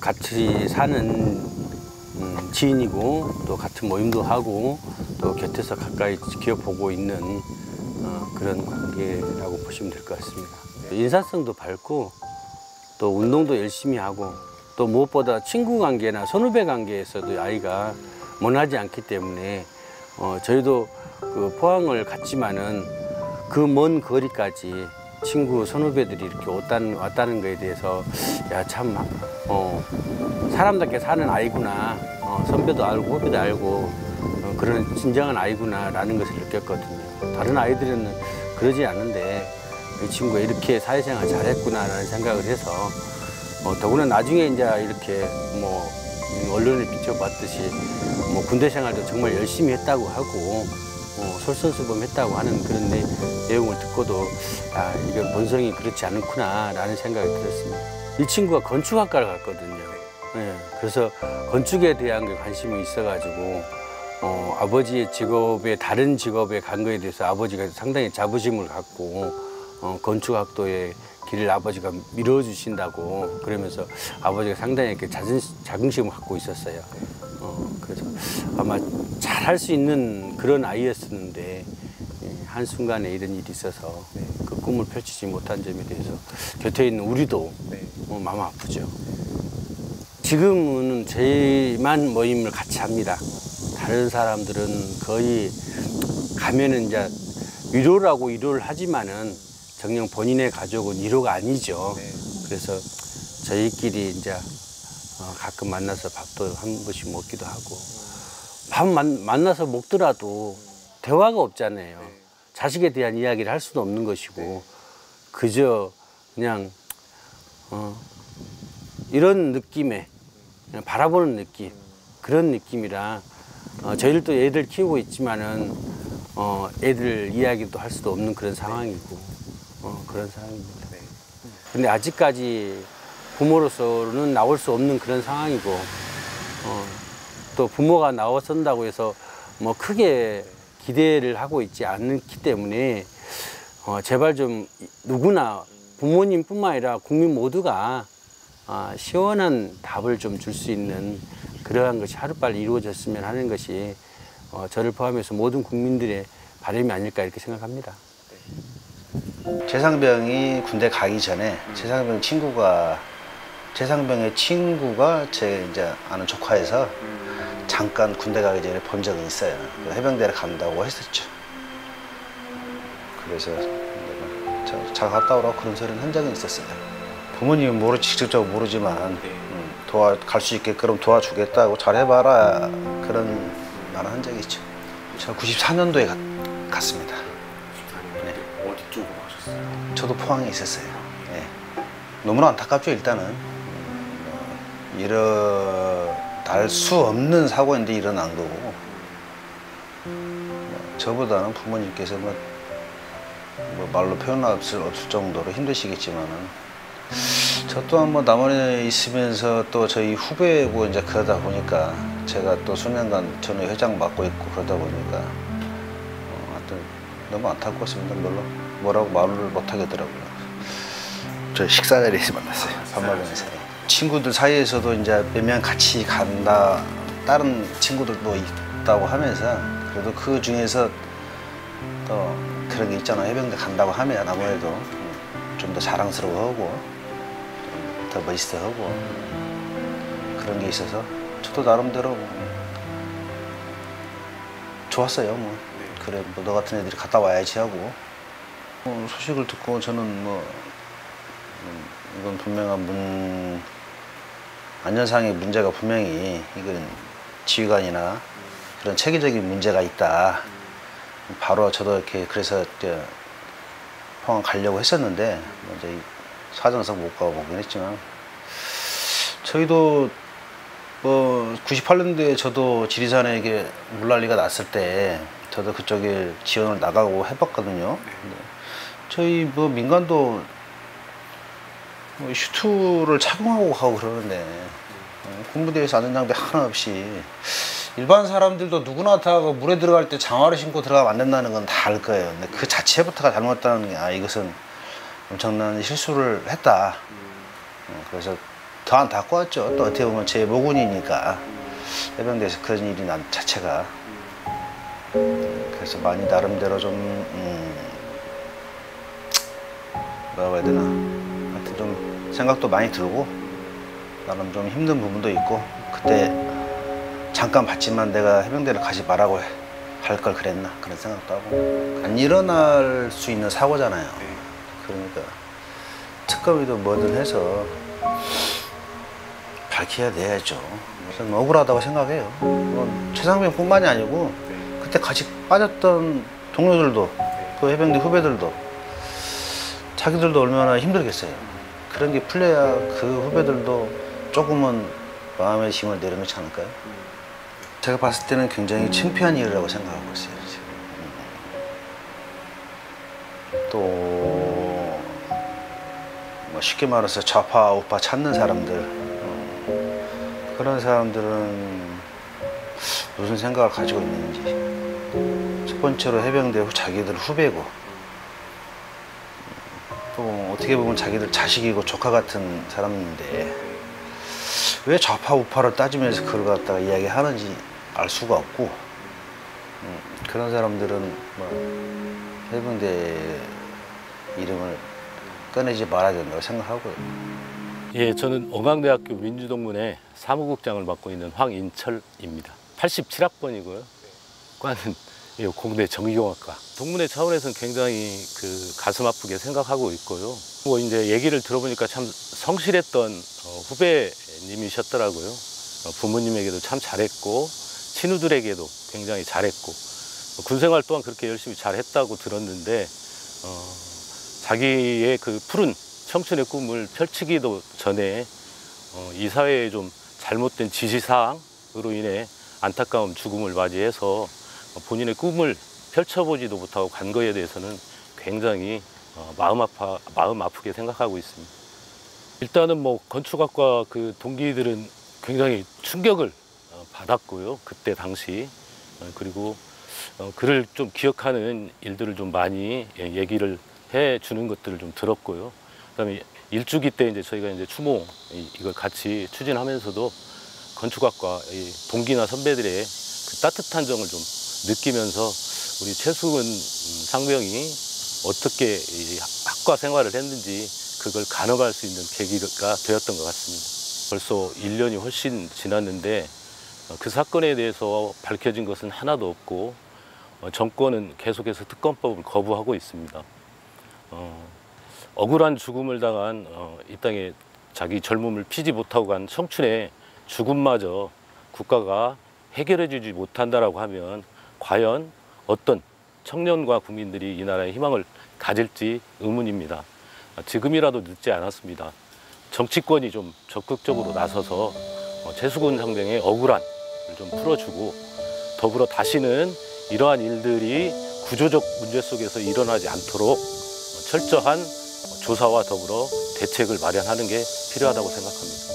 같이 사는 음, 지인이고 또 같은 모임도 하고 또 곁에서 가까이 지켜보고 있는 어, 그런 관계라고 보시면 될 것 같습니다. 예, 인사성도 밝고 또 운동도 열심히 하고 또 무엇보다 친구 관계나 선후배 관계에서도 아이가 원하지 않기 때문에 어, 저희도 그 포항을 갔지만은 그 먼 거리까지 친구 선후배들이 이렇게 왔다는, 왔다는 거에 대해서 야참 어, 사람답게 사는 아이구나 어, 선배도 알고 후배도 알고 어, 그런 진정한 아이구나 라는 것을 느꼈거든요. 다른 아이들은 그러지 않은데 이 친구가 이렇게 사회생활 잘했구나 라는 생각을 해서 어, 더구나 나중에 이제 이렇게 뭐 언론에 비춰봤듯이 뭐 군대 생활도 정말 열심히 했다고 하고 어, 솔선수범했다고 하는 그런 내, 내용을 듣고도 아 이게 본성이 그렇지 않구나라는 생각이 들었습니다. 이 친구가 건축학과를 갔거든요. 예, 그래서 건축에 대한 게 관심이 있어가지고 어, 아버지의 직업에 다른 직업에 간 거에 대해서 아버지가 상당히 자부심을 갖고 어, 건축학도에 길을 아버지가 밀어주신다고 그러면서 아버지가 상당히 이렇게 자존, 자긍심을 갖고 있었어요. 어, 그래서 아마 잘할 수 있는 그런 아이였었는데 예, 한순간에 이런 일이 있어서 그 꿈을 펼치지 못한 점에 대해서 곁에 있는 우리도 어, 마음 아프죠. 지금은 저희만 모임을 같이 합니다. 다른 사람들은 거의 가면은 이제 위로라고 위로를 하지만은 정녕 본인의 가족은 위로가 아니죠. 그래서 저희끼리 이제 어, 가끔 만나서 밥도 한 번씩 먹기도 하고 밥 만, 만나서 먹더라도 대화가 없잖아요. 자식에 대한 이야기를 할 수도 없는 것이고 그저 그냥 어, 이런 느낌에 바라보는 느낌 그런 느낌이라 어, 저희들도 애들 키우고 있지만은 어, 애들 이야기도 할 수도 없는 그런 상황이고 어, 그런 상황입니다. 근데 아직까지 부모로서는 나올 수 없는 그런 상황이고 어, 또 부모가 나와선다고 해서 뭐 크게 기대를 하고 있지 않기 때문에 어, 제발 좀 누구나 부모님뿐만 아니라 국민 모두가 아, 시원한 답을 좀 줄 수 있는 그러한 것이 하루빨리 이루어졌으면 하는 것이 어, 저를 포함해서 모든 국민들의 바람이 아닐까 이렇게 생각합니다. 최상병이 군대 가기 전에 최상병 친구가 최상병의 친구가 제 이제 아는 조카에서 잠깐 군대 가기 전에 본 적은 있어요. 해병대를 간다고 했었죠. 그래서 자- 잘 갔다 오라고 그런 소리는 한 적은 있었어요. 부모님은 모르 직접적으로 모르지만 음, 도와 갈 수 있게끔 도와주겠다고 잘 해봐라 그런 말을 한 적이 있죠. 제가 94년도에 갔습니다. 네. 어디 쪽으로 가셨어요? 저도 포항에 있었어요. 예. 너무나 안타깝죠 일단은 음, 일어날 수 없는 사고인데 일어난 거고 뭐, 저보다는 부모님께서 뭐, 뭐 말로 표현할 수 없을 정도로 힘드시겠지만은 저 또한 뭐 남원에 있으면서 또 저희 후배고 이제 그러다 보니까 제가 또 수년간 전에 회장 맡고 있고 그러다 보니까 어, 하여튼 너무 안타까웠습니다. 별로 뭐라고 말을 못 하겠더라고요. 저 식사 자리에서 만났어요. 반말면서 친구들 사이에서도 이제 몇 명 같이 간다. 다른 친구들도 있다고 하면서 그래도 그 중에서 또 그런 게 있잖아요. 해병대 간다고 하면 아무래도 좀 더 자랑스러워하고 더 멋있어하고 그런 게 있어서 저도 나름대로 좋았어요. 뭐 그래 뭐 너 같은 애들이 갔다 와야지 하고 어, 소식을 듣고 저는 뭐 음, 이건 분명한 문 안전상의 문제가 분명히 이건 지휘관이나 그런 체계적인 문제가 있다. 바로 저도 이렇게 그래서 포항 가려고 했었는데 뭐 이제 이 사정상 못 가보긴 했지만 저희도 뭐 98년도에 저도 지리산에 이게 물난리가 났을 때 저도 그쪽에 지원을 나가고 해봤거든요. 저희 뭐 민간도 뭐 슈트를 착용하고 가고 그러는데 어, 군부대에서 안전 장비 하나 없이 일반 사람들도 누구나 다그 물에 들어갈 때 장화를 신고 들어가면 안 된다는 건 다 알 거예요. 근데 그 자체부터가 잘못다는 게 아 이것은 엄청난 실수를 했다. 어, 그래서 더 안 닦고 왔죠. 또 어떻게 보면 제 모군이니까 해병대에서 그런 일이 난 자체가 그래서 많이 나름대로 좀 음, 뭐라고 해야 되나 생각도 많이 들고 나름 좀 힘든 부분도 있고 그때 잠깐 봤지만 내가 해병대를 가지 말라고 할 걸 그랬나 그런 생각도 하고 안 일어날 수 있는 사고잖아요. 그러니까 특검이든 뭐든 해서 밝혀야 돼야죠. 저는 억울하다고 생각해요. 물론 최상병 뿐만이 아니고 그때 같이 빠졌던 동료들도 그 해병대 후배들도 자기들도 얼마나 힘들겠어요. 그런 게 풀려야 그 후배들도 조금은 마음의 힘을 내려놓지 않을까요? 제가 봤을 때는 굉장히 창피한 일이라고 생각하고 있어요. 지금. 또, 뭐 쉽게 말해서 좌파, 우파 찾는 사람들. 어, 그런 사람들은 무슨 생각을 가지고 있는지. 첫 번째로 해병대 후 자기들 후배고, 또 어떻게 보면 자기들 자식이고 조카 같은 사람인데 왜 좌파 우파를 따지면서 그걸 갖다가 이야기하는지 알 수가 없고 음, 그런 사람들은 뭐 해병대 이름을 꺼내지 말아야 된다고 생각하고요. 예, 저는 어강대학교 민주동문회 사무국장을 맡고 있는 황인철입니다. 87학번이고요. 과는 예, 공대 정의공학과. 동문회 차원에서는 굉장히 그 가슴 아프게 생각하고 있고요. 뭐 이제 얘기를 들어보니까 참 성실했던 어, 후배님이셨더라고요. 어, 부모님에게도 참 잘했고 친구들에게도 굉장히 잘했고 어, 군생활 또한 그렇게 열심히 잘했다고 들었는데 어, 자기의 그 푸른 청춘의 꿈을 펼치기도 전에 어, 이 사회에 좀 잘못된 지시사항으로 인해 안타까운 죽음을 맞이해서 어, 본인의 꿈을 펼쳐보지도 못하고 간 거에 대해서는 굉장히 어, 마음 아파 마음 아프게 생각하고 있습니다. 일단은 뭐 건축학과 그 동기들은 굉장히 충격을 어, 받았고요. 그때 당시 어, 그리고 어, 그를 좀 기억하는 일들을 좀 많이 예, 얘기를 해 주는 것들을 좀 들었고요. 그다음에 일주기 때 이제 저희가 이제 추모 이- 이걸 같이 추진하면서도 건축학과 이 동기나 선배들의 그 따뜻한 정을 좀 느끼면서 우리 최수근 음, 상병이 어떻게 이 학과 생활을 했는지 그걸 가늠할 수 있는 계기가 되었던 것 같습니다. 벌써 1년이 훨씬 지났는데 어, 그 사건에 대해서 밝혀진 것은 하나도 없고 어, 정권은 계속해서 특검법을 거부하고 있습니다. 어, 억울한 죽음을 당한 어, 이 땅에 자기 젊음을 피지 못하고 간 청춘의 죽음마저 국가가 해결해주지 못한다라고 하면 과연 어떤 청년과 국민들이 이 나라에 희망을 가질지 의문입니다. 아, 지금이라도 늦지 않았습니다. 정치권이 좀 적극적으로 나서서 어, 최수근 상병의 억울함을 좀 풀어주고 더불어 다시는 이러한 일들이 구조적 문제 속에서 일어나지 않도록 어, 철저한 조사와 더불어 대책을 마련하는 게 필요하다고 생각합니다.